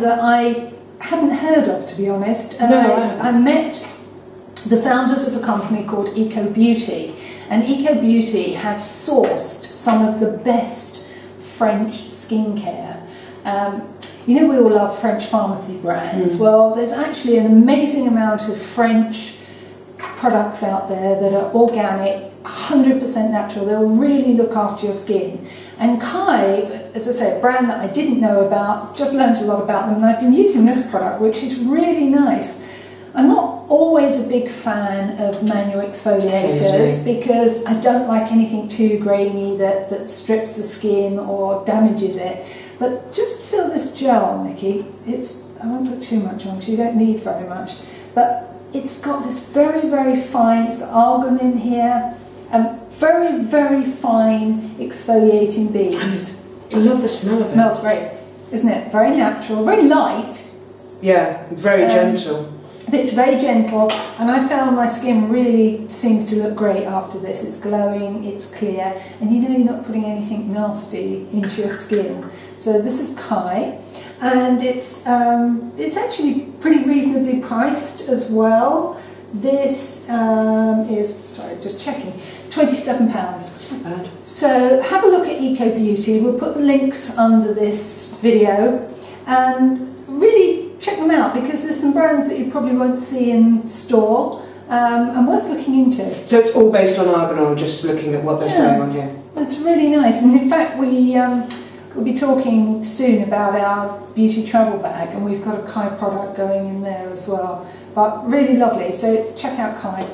that I hadn't heard of, to be honest. And No, I I. I met the founders of a company called Eco Beauty, and Eco Beauty have sourced some of the best French skincare. Um, you know, we all love French pharmacy brands. Well, there's actually an amazing amount of French products out there that are organic, 100% natural. They'll really look after your skin. And Kae, as I say, a brand that I didn't know about, just learned a lot about them, and I've been using this product, which is really nice. I'm not always a big fan of manual exfoliators because I don't like anything too grainy that, that strips the skin or damages it. But just feel this gel, Nikki. It's I won't put too much on because you don't need very much. But it's got this very, very fine, it's got argan in here, and very, very fine exfoliating beads. I love the smell of It it. smells great, isn't it? Very natural, very light, Yeah, very Um, gentle. but it's very gentle, and I found my skin really seems to look great after this. It's glowing, it's clear, and you know you're not putting anything nasty into your skin. So this is Kae, and it's um, it's actually pretty reasonably priced as well. This um, is sorry, just checking, twenty seven pounds. It's not bad. So have a look at Eco Beauty. We'll put the links under this video and really check them out because there's some brands that you probably won't see in store um, and worth looking into. So it's all based on argan oil, just looking at what they're Yeah. saying on here. That's really nice. And in fact, we, um, we'll be talking soon about our beauty travel bag and we've got a Kae product going in there as well. But really lovely. So check out Kae.